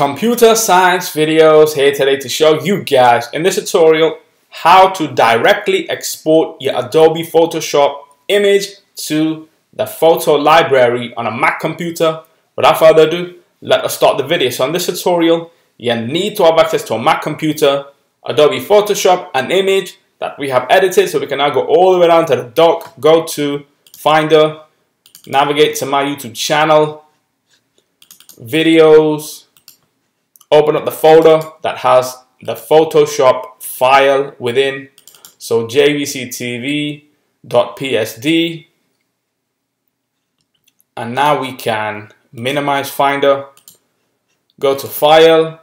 Computer science videos here today to show you guys in this tutorial how to directly export your Adobe Photoshop image to the photo library on a Mac computer. Without further ado, let us start the video. So in this tutorial, you need to have access to a Mac computer, Adobe Photoshop, an image that we have edited. So we can now go all the way down to the dock, go to Finder, navigate to my YouTube channel, videos, open up the folder that has the Photoshop file within. So jvctv.psd. And now we can minimize Finder, go to File.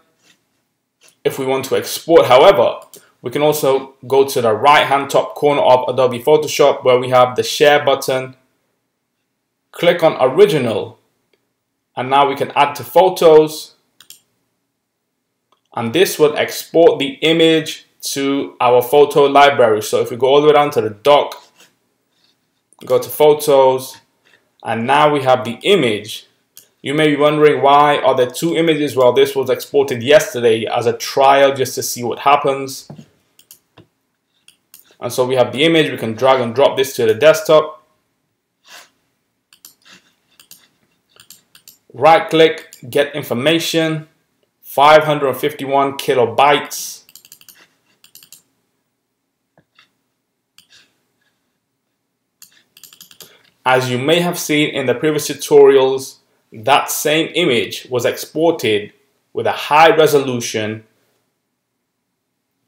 If we want to export, however, we can also go to the right hand top corner of Adobe Photoshop where we have the share button. Click on original and now we can add to photos and this will export the image to our photo library. So if we go all the way down to the dock, go to photos, and now we have the image. You may be wondering why are there two images? Well, this was exported yesterday as a trial just to see what happens. And so we have the image, we can drag and drop this to the desktop. Right click, get information, 551 kilobytes. As you may have seen in the previous tutorials, that same image was exported with a high resolution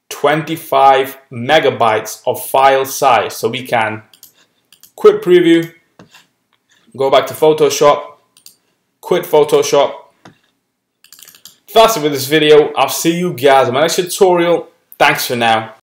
25 megabytes of file size. So we can quit preview, go back to Photoshop, quit Photoshop, that's it with this video. I'll see you guys in my next tutorial. Thanks for now.